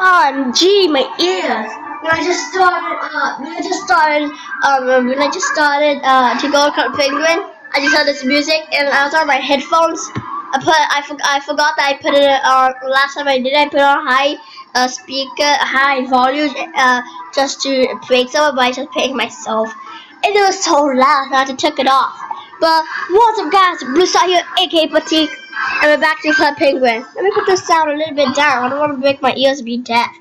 OMG, my ears. When I just started, uh, when I just started, um, when I just started, uh, to go to Penguin, I just heard this music, and I was on my headphones. I put, I, for, I forgot that I put it on, last time I did I put it on high, uh, speaker, high volume, uh, just to break some, but I just paid myself. And it was so loud, I had to take it off. But, what's up guys, Blue Star here, aka Pratik, and we're back to Club Penguin. Let me put this sound a little bit down, I don't want to make my ears and be deaf.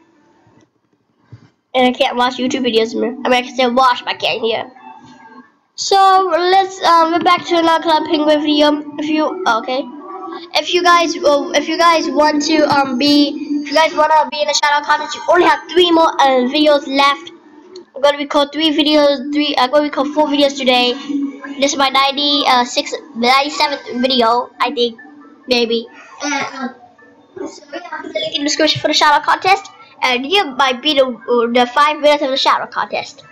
And I can't watch YouTube videos, I mean, I can still watch, but I can't hear. So, let's, um, we're back to another Club Penguin video, if you, okay. If you guys, uh, if you guys want to, um, be, if you guys want to be in the shadow contest, you only have three more, uh, videos left. I'm going to record three videos, three, I'm going to record four videos today. This is my 96, 97th video, I think, maybe. And, uh, so yeah, in the description for the shadow contest. And here might be the, the five winners of the shadow contest.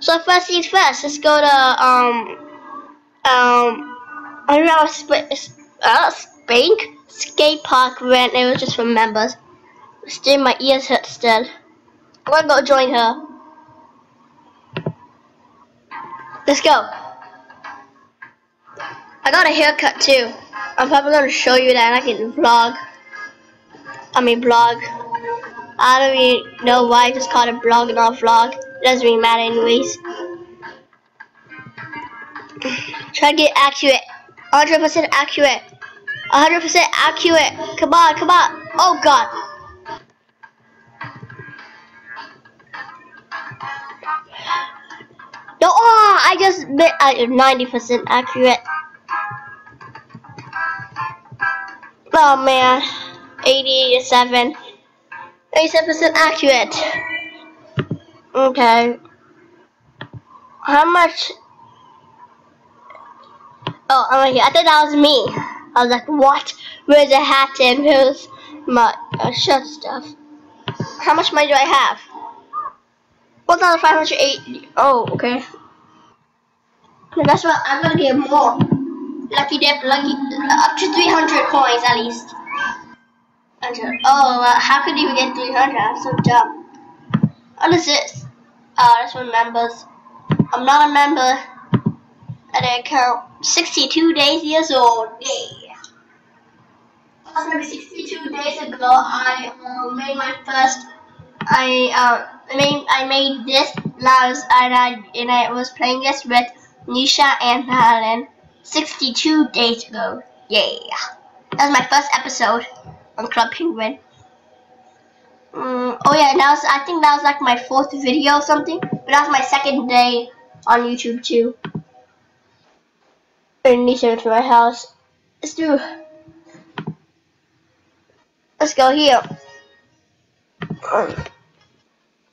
So first things first, let's go to, um, um, I don't know, sp uh, Spank skate park when it was just for members. Still, my ears hurt still. I'm gonna go join her. Let's go. I got a haircut too. I'm probably gonna show you that I can vlog. I mean vlog. I don't even know why I just called it vlog and not vlog. It doesn't really matter anyways. Try to get accurate. 100% accurate. 100% accurate. Come on, come on. Oh god. No, oh, I just made uh, 90% accurate. Oh man, 87, 87% accurate. Okay. How much? Oh, I'm here. I thought that was me. I was like, what? Where's the hat and where's my uh, shirt stuff? How much money do I have? 1,580. Oh, okay. That's what I'm gonna get more. Lucky dip, lucky, up to 300 coins at least. Oh, uh, how could you get 300? I'm so dumb. What is this? Oh, that's for members. I'm not a member. And I count 62 days years old. Yeah. That's maybe 62 days ago. I uh, made my first. I uh, made I made this last and I and I was playing this with Nisha and Helen 62 days ago. Yeah. That was my first episode on Club Penguin. Mm, oh yeah, that was I think that was like my fourth video or something. But that was my second day on YouTube too. And Nisha to my house. Let's do. Let's go here.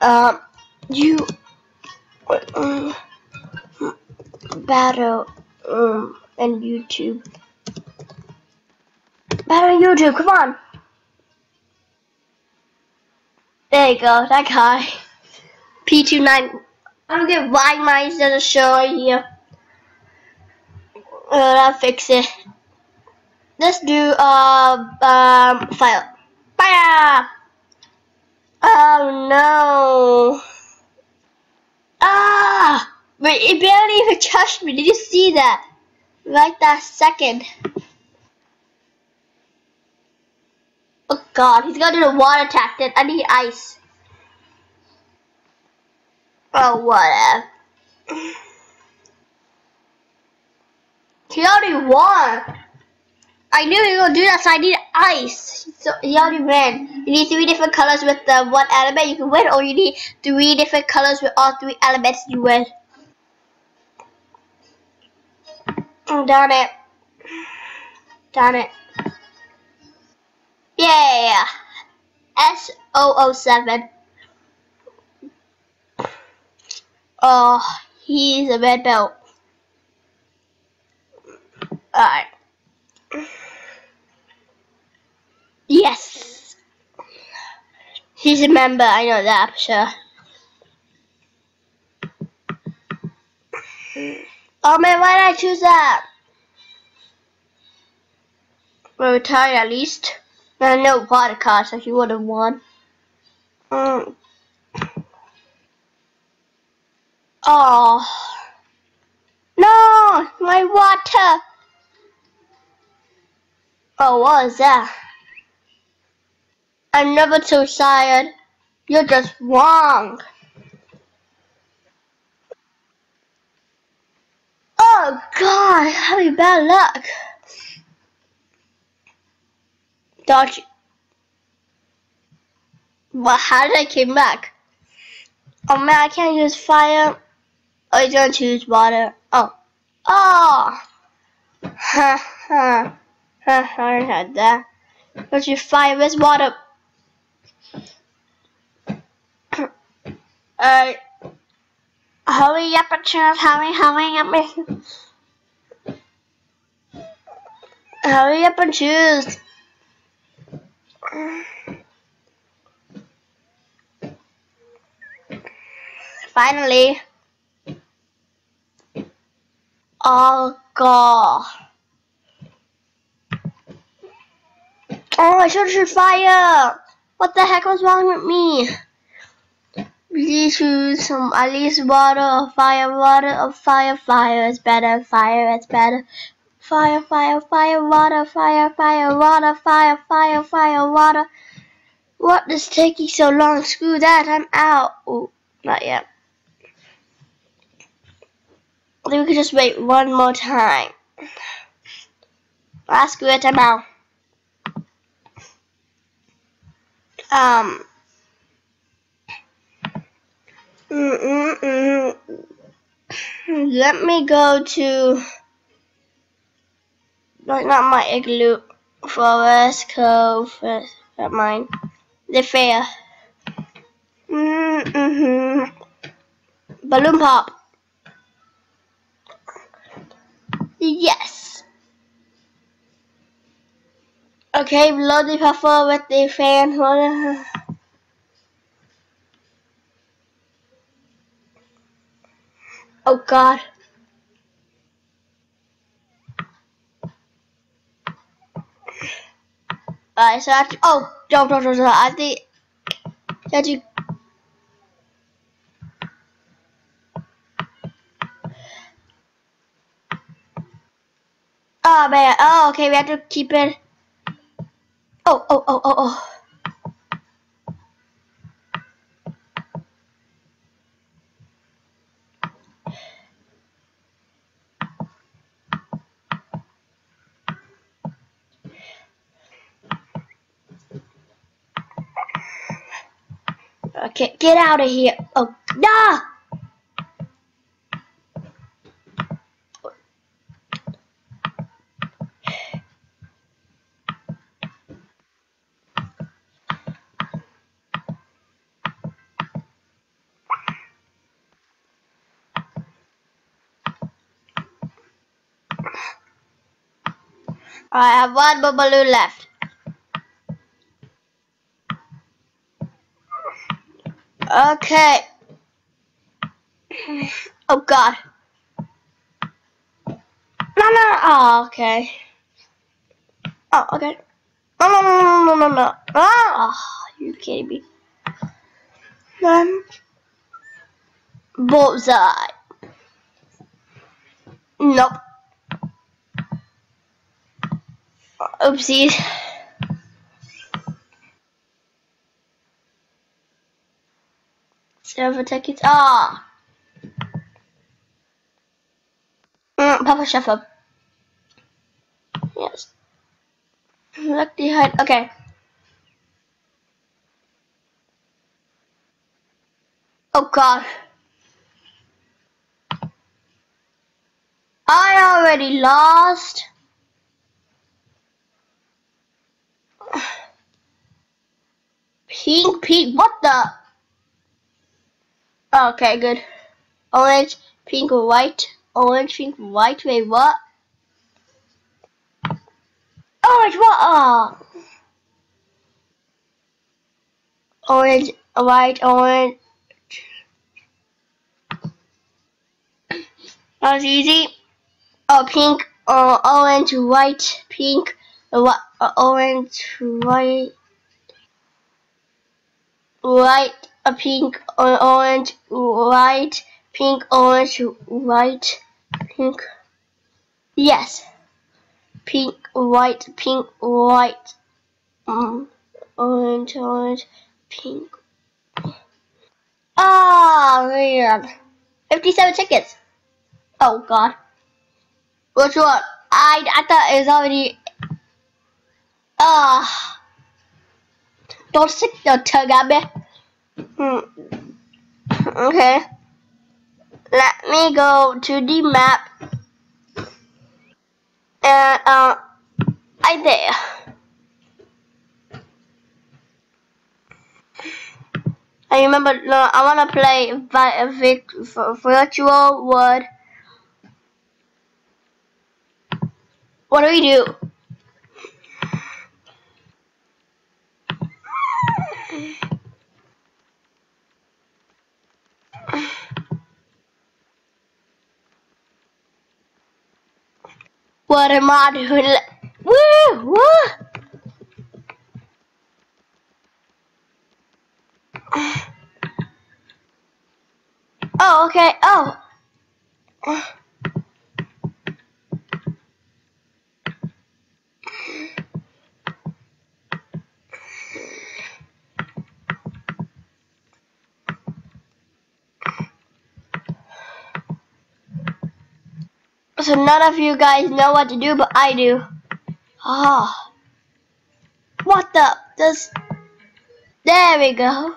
Um, you. Um, battle um, and YouTube. Battle YouTube, come on. There you go, that guy. P29. I don't get why mine doesn't show. Uh, I'll fix it. Let's do uh um file. Fire! Oh no. Ah! But it barely even touched me. Did you see that? Right that second. Oh god, he's gonna do the water attack then. I need ice. Oh, whatever. He already won. I knew he was gonna do that, so I need ice. So he already win. You need three different colors with the one element you can win, or you need three different colors with all three elements you win. Oh, darn it. Darn it. Yeah. S007. Oh, he's a red belt. Alright. Yes. He's a member, I know that for sure. Oh man, why did I choose that? We're retired at least. I know water card, so he would have won. Mm. Oh. No, my water. Oh, what is that? I'm never too tired. You're just wrong. Oh God, having bad luck. Dodge. Well, how did I came back? Oh man, I can't use fire. Oh, you don't choose water. Oh. Oh. Ha ha. Ha, I had that. Don't you fire this water. Alright. Hurry up and choose. Hurry, hurry up. Hurry up and choose. Finally. Oh god. Oh, I should shoot fire. What the heck was wrong with me? Please choose some at least water or fire, water or fire, fire is better, fire is better. Fire, fire, fire, water, fire, fire, water, fire, fire, fire, water. What is taking so long? Screw that, I'm out. Oh, not yet. I think we could just wait one more time. Ah, screw it, I'm out. Um. Let me go to like not my igloo, forest cove, not mine. The fair. Mm -hmm. Balloon pop. Yes. Okay, puffer with the fan. Oh God. Alright, so after, oh, don't, don't, don't, I think, that you, oh man, oh, okay, we have to keep it, oh, oh, oh, oh, oh. Okay, get out of here. Oh, no! I have one balloon left. Okay. Oh God. No, no, oh, okay. Oh, okay. No, no, no, no, no, no, no. Oh, you kidding me? Um, bullseye. Nope. Oopsies. Server tickets. Ah. Mm, Papa. Yes. Look behind. Okay. Oh God. I already lost. Pink, pink, what the? Okay, good. Orange, pink, white, orange, pink, white. Wait, what? Orange, what? Oh. Orange, white, orange. That was easy. Oh, pink, uh, orange, white, pink, uh, orange, white. white, a pink, orange, white, pink, orange, white, pink. Yes. Pink, white, pink, white, um, orange, orange, pink. Oh man. 57 tickets. Oh god. Which one? I, I thought it was already. Ah. Don't stick your tongue at me. Hmm. Okay. Let me go to the map. And, uh, I there. I remember, no, I want to play Vic, Virtual World. What do we do? What am I doing? Woo! Woo! Oh, okay. Oh. So none of you guys know what to do, but I do. Ah. Oh. What the? This. There we go.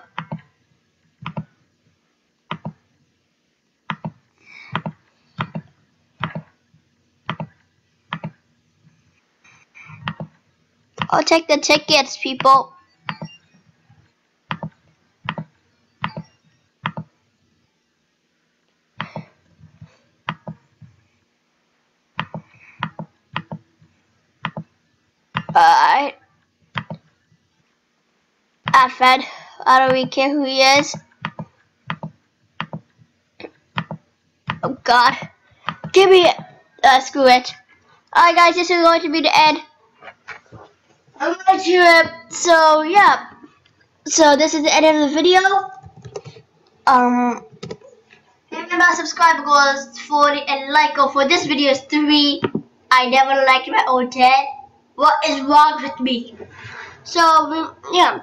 I'll take the tickets, people. Alright. Fed. I don't really care who he is. Oh god. Give me it. Uh, screw it. Alright guys, this is going to be the end. I'm going to, uh, so yeah. So this is the end of the video. Um, remember subscribe goals 40 and like goal for this video is 3. I never liked my own 10. What is wrong with me? So, yeah.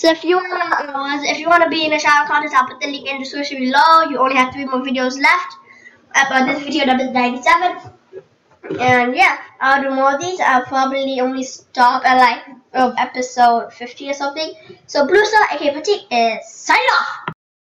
So if you wanna, uh, if you wanna be in a shower contest, I'll put the link in the description below. You only have three more videos left. About this video number 97. And yeah, I'll do more of these. I'll probably only stop at like uh, episode 50 or something. So Blue Star, aka Pratik, is signing off.